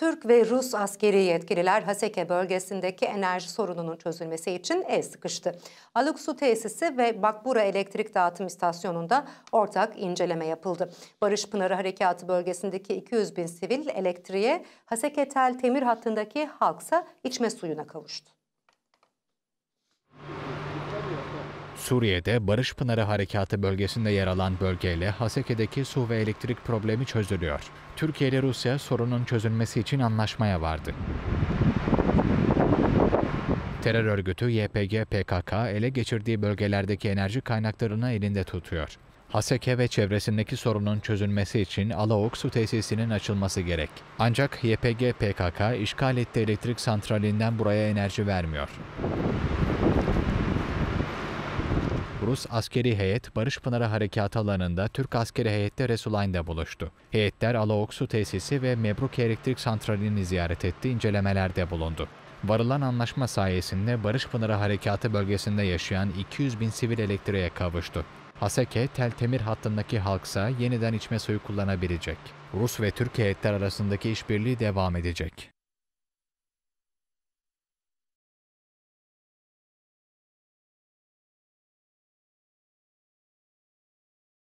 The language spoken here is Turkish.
Türk ve Rus askeri yetkililer Haseke bölgesindeki enerji sorununun çözülmesi için el sıkıştı. Aluk Su Tesisi ve Bakbura Elektrik Dağıtım İstasyonu'nda ortak inceleme yapıldı. Barış Pınarı Harekatı bölgesindeki 200 bin sivil elektriğe, Haseke Tel Temir hattındaki halksa içme suyuna kavuştu. Suriye'de Barış Pınarı Harekatı bölgesinde yer alan bölgeyle Haseke'deki su ve elektrik problemi çözülüyor. Türkiye ile Rusya sorunun çözülmesi için anlaşmaya vardı. Terör örgütü YPG PKK ele geçirdiği bölgelerdeki enerji kaynaklarını elinde tutuyor. Haseke ve çevresindeki sorunun çözülmesi için Alaok su tesisinin açılması gerek. Ancak YPG PKK işgal ettiği elektrik santralinden buraya enerji vermiyor. Rus askeri heyet Barış Pınarı Harekatı alanında Türk askeri heyette Resulayn'da buluştu. Heyetler Alaok Su Tesisi ve Mebruki Elektrik Santrali'ni ziyaret etti, incelemelerde bulundu. Varılan anlaşma sayesinde Barış Pınarı Harekatı bölgesinde yaşayan 200 bin sivil elektriğe kavuştu. Haseke, Tel Temir hattındaki halksa yeniden içme suyu kullanabilecek. Rus ve Türk heyetler arasındaki işbirliği devam edecek.